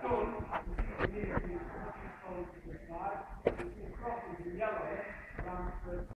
stone, which is near the stone to the side, which is crossing the yellow eh? around the